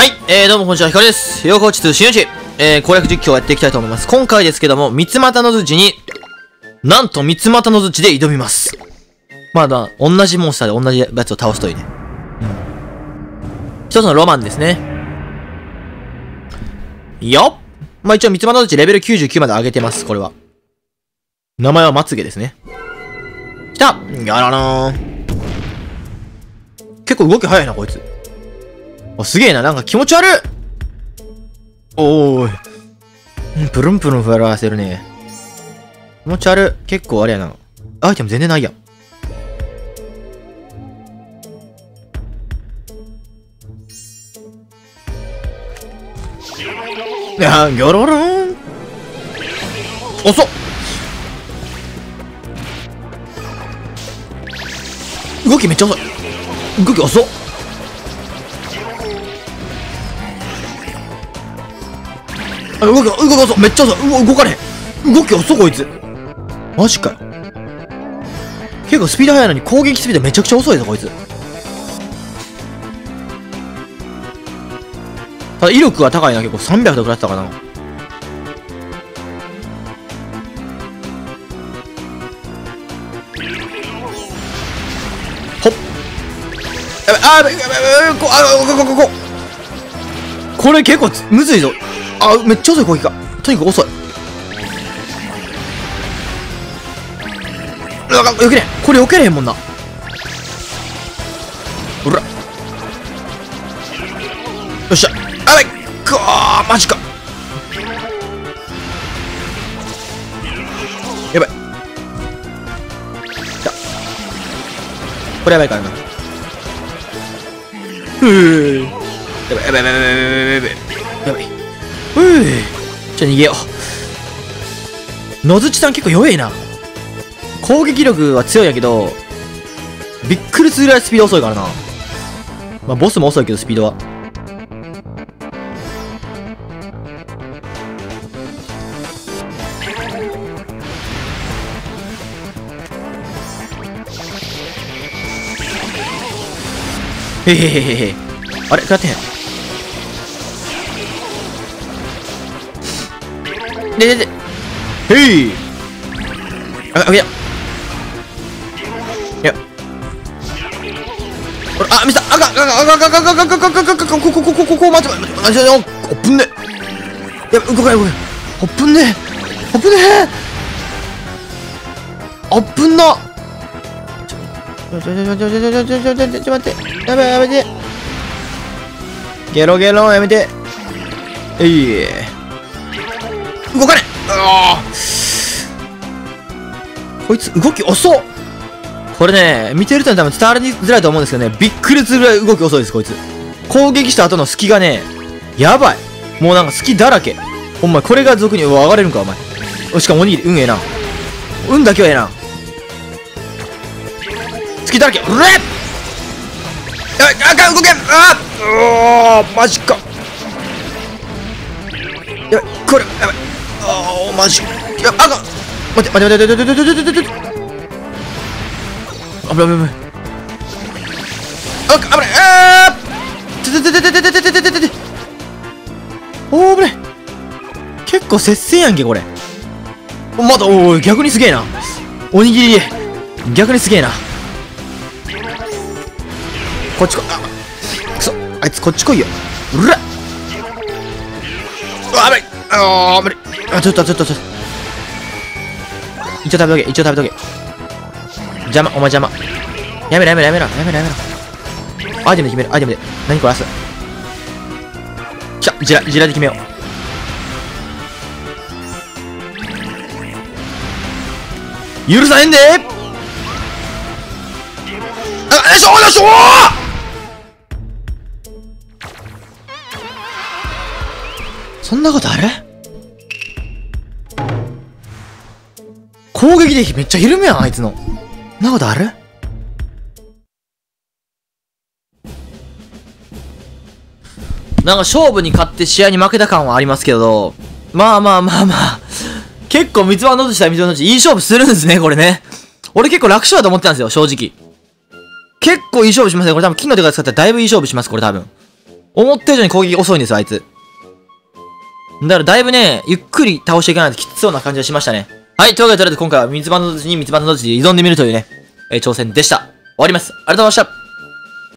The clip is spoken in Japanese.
はい、えー、どうもこんにちは、ひかるです。ようこちつ新内。えー、攻略実況をやっていきたいと思います。今回ですけども、三つ股の槌に、なんと三つ股の槌で挑みます。まだ、同じモンスターで同じやつを倒すといいね。うん。一つのロマンですね。よっまあ、一応三つ股の槌レベル99まで上げてます、これは。名前はまつげですね。きたやらなー結構動き早いな、こいつ。あ、すげえな、なんか気持ち悪いおーい。プルンプルン震わせるね。気持ち悪い。結構あれやな。アイテム全然ないやん。いや、ギョロロン。遅っ動きめっちゃ遅い。動き遅っ。あ動き、動き遅。めっちゃ。動かれへん。動き遅、こいつ。マジかよ。結構スピード速いのに攻撃スピードめちゃくちゃ遅いぞ、こいつ。ただ威力は高いな、結構300とかだったかな。ほっ。やばい、あやばい、やばい、やばい、こ、あ、こ、こ、こ、こ。これ結構むずいぞ。あ、めっちゃ遅い攻撃が。とにかく遅い。うわ、よけねえ。これ避けれへんもんな。ほら。よっしゃ。あばい。くわ、マジか。やばい。来た。これやばいからな。ふぅ。やばいやばいやばいやばいやばいやばい。やばい。ふぅ。ちょ、逃げよう。野槌さん結構弱えな。攻撃力は強いんやけど、びっくりするぐらいスピード遅いからな。まあ、ボスも遅いけど、スピードは。へへへへへ。あれ食らってへん。ででで。へい。あ、あ、いや。いや。あ、ミスター、あかん、あかん、あかん、あかん、あかん、あかん、あかん、あかん、あかん、あここ、ここ、ここ、待って、待って、待って、待って、おっぶんね。やば、動かない、動かない。おっぶんね。おっぶんね。おっぶんな。ちょ、ちょ、ちょ、ちょ、ちょ、ちょ、ちょ、ちょ、ちょ、ちょ、ちょ、待って。やばい、やめて。ゲロゲロ、やめて。えい。動かねああ。こいつ動き遅っこれね、見てる人に多分伝わりづらいと思うんですけどね、びっくりするぐらい動き遅いです、こいつ。攻撃した後の隙がね、やばい。もうなんか隙だらけ。お前、これが俗に、上がれるんか、お前。しかもおにぎり、運ええな。運だけはええな。隙だらけ、うれやばい、あかん、動けんあーおー、マジか。やばい、これ、やばい。あー、マジ。や、あかん。待って、待って、待って、待って、待って、待って、待って、待って。危ない危ない危ない。あ、危ない。あーてててててててててててて。おー、危ない。結構接戦やんけ、これ。まだ、おー、逆にすげえな。おにぎり、逆にすげえな。こっちこ、あ、くそ、あいつこっち来いよ。うらっ。うわ、危ない。あー、危ない。あ、ちょっと、ちょっと、ちょっと。一応食べとけ、一応食べとけ。邪魔、お前邪魔。やめろやめろやめろ、やめろやめろ。アイテムで決める、アイテムで。何これ、明日。きた、ジラ、ジラで決めよう。許さへんであ、よいしょよいしょそんなことある？攻撃でめっちゃ緩むやん、あいつの。そんなことある？なんか勝負に勝って試合に負けた感はありますけど、まあまあまあまあ、結構三つ葉のとしたら三つ葉のといい勝負するんですね、これね。俺結構楽勝だと思ってたんですよ、正直。結構いい勝負しますね。これ多分金の手が使ったらだいぶいい勝負します、これ多分。思ってる以上に攻撃遅いんですよ、あいつ。だからだいぶね、ゆっくり倒していかないときつそうな感じがしましたね。はい、というわけでとりあえず今回は三つ葉の土地に三つ葉の土地で挑んでみるというね、えー挑戦でした。終わります。ありがとうございました。